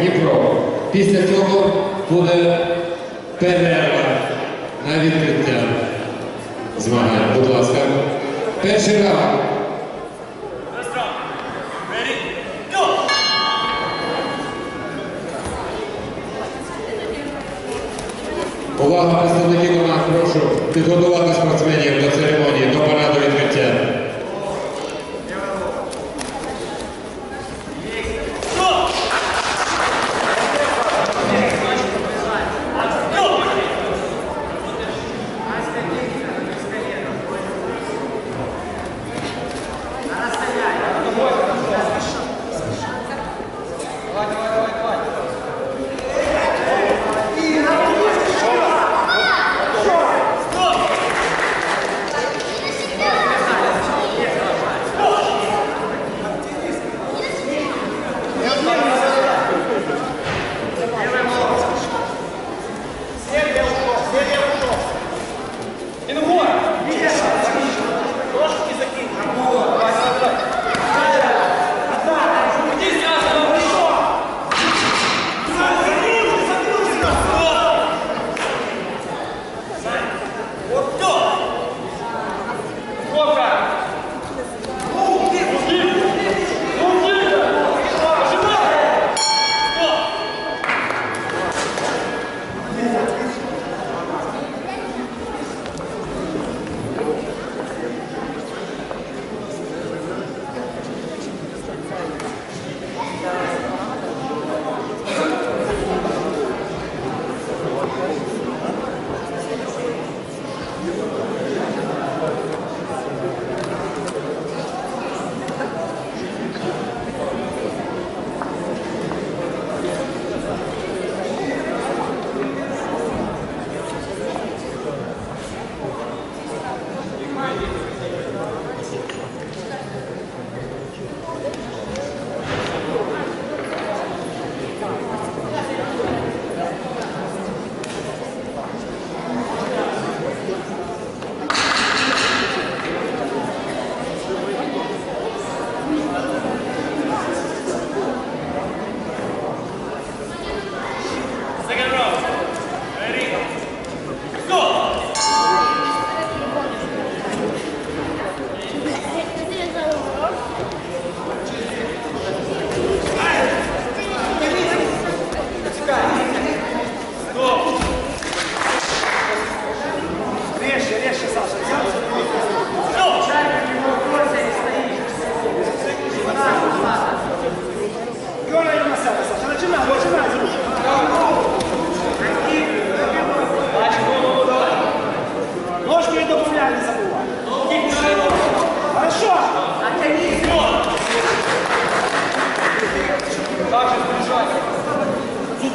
Дніпро. Після цього буде перерва на відкриття змагань. Будь ласка. Перший раунд. Увага, представники команд, прошу підготувати спортсменів до церемонії,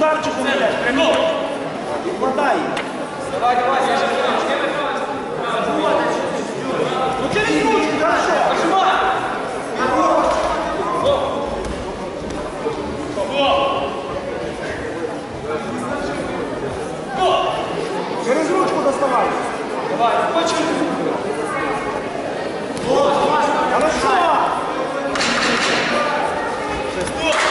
Ударчиком йдеш, прямо. І вкладай. Давай, давай, Ну через ручки, хорошо. Через ручку доставай. Давай, хочешь? Хорошо. Хорошо.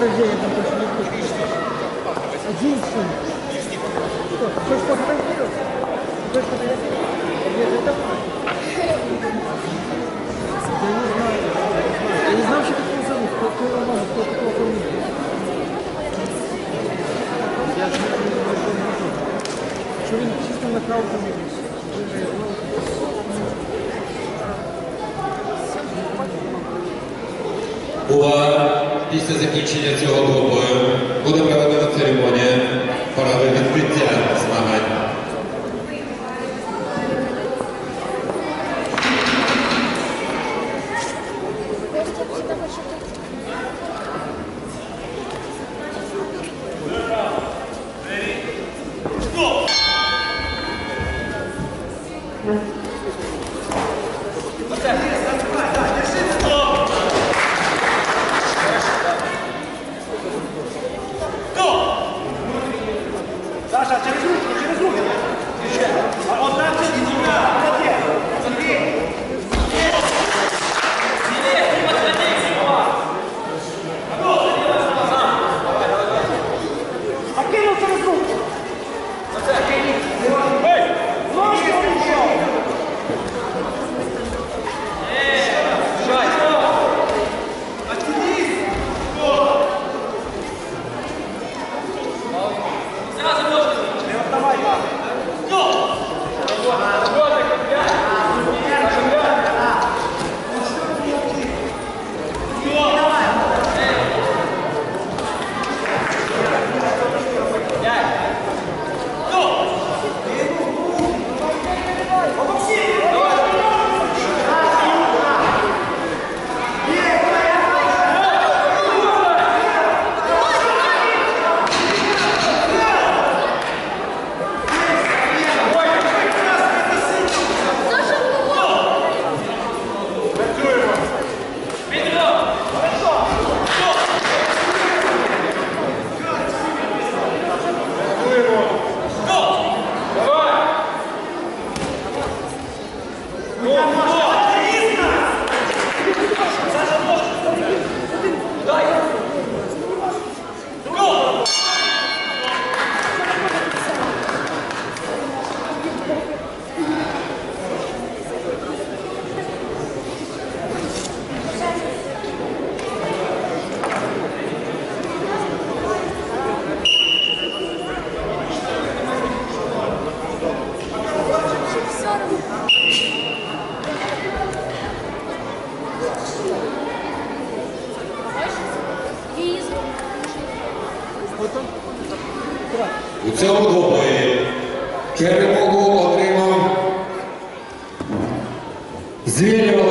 Награждение там точно не будет. Один сын. Что, хочешь фотографировать? Хочешь фотографировать? Нет, это... Я не знаю. Я не знаю, что его зовут. Кто, его мама, кто такого фамилия. Я же не он может. Что он чисто нокаутом Увага! Після закінчення цього двобою буде проведена церемонія параду відкриття Впливу U celom dvoboje Černe Mogu odrema Zvijeljeva